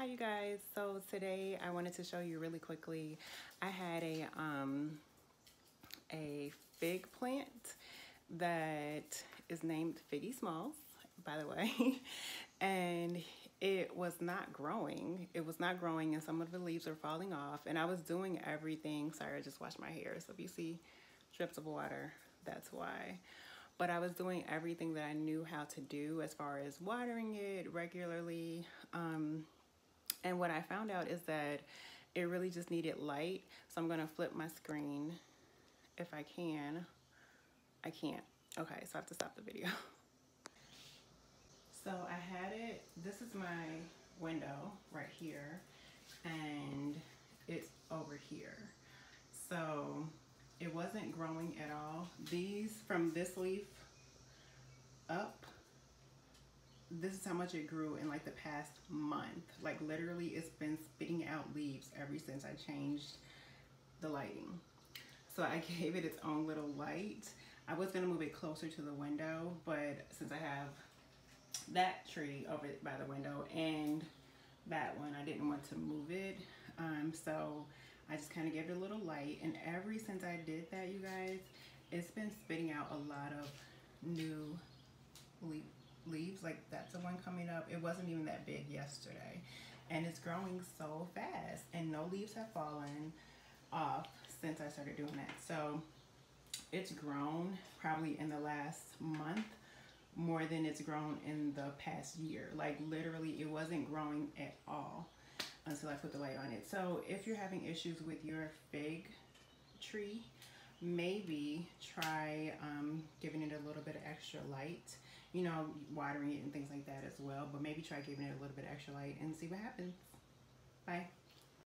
Hi you guys. So today I wanted to show you really quickly. I had a um a fig plant that is named Figgy Smalls, by the way. and it was not growing. It was not growing and some of the leaves are falling off and I was doing everything. Sorry, I just washed my hair. So if you see drips of water, that's why but I was doing everything that I knew how to do as far as watering it regularly. Um, and what I found out is that it really just needed light. So I'm gonna flip my screen if I can. I can't. Okay, so I have to stop the video. So I had it, this is my window right here, and it's over here. So it wasn't growing at all. These, from this leaf up, this is how much it grew in like the past month. Like literally it's been spitting out leaves ever since I changed the lighting. So I gave it its own little light. I was gonna move it closer to the window, but since I have that tree over by the window and that one, I didn't want to move it. Um, so I just kind of gave it a little light. And ever since I did that, you guys, it's been spitting out a lot of new le leaves. Like that's the one coming up. It wasn't even that big yesterday. And it's growing so fast. And no leaves have fallen off since I started doing that. So it's grown probably in the last month more than it's grown in the past year. Like literally it wasn't growing at all until I put the light on it. So if you're having issues with your fig tree, maybe try um, giving it a little bit of extra light, you know, watering it and things like that as well. But maybe try giving it a little bit extra light and see what happens. Bye.